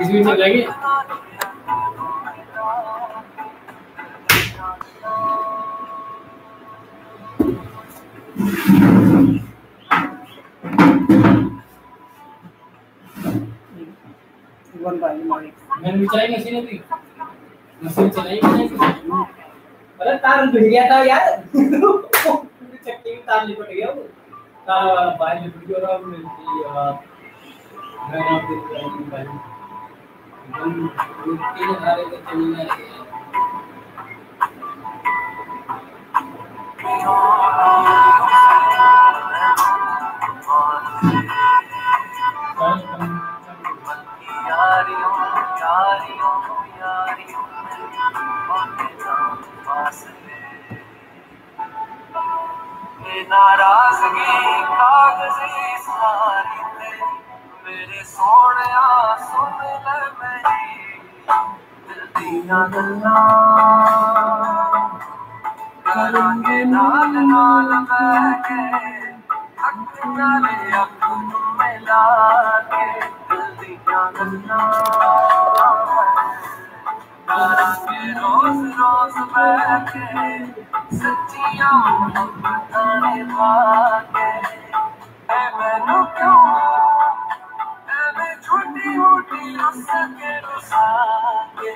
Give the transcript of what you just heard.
इसमें चल जाएगी। वन बाय मालिक मैंने चलाई मशीन थी मशीन चलाई मैंने अरे तार भिड़ गया था यार। पूरी चक्की में तार लिपट गया वो। तार बाहर लिपट गया और मैं आप आपको रहा हूँ भाई। एकदम तीन हजारे के चलने नाराज़गी, कागज़ी सारी मेरे सोने सुन करेंगे नाल नाल बैठे नाले अख मिला के दिल दिया गल्ला। रोज रोज बैठे सच्चियाँ मैनू क्यों? छोटी मोटी रुस के रुसा के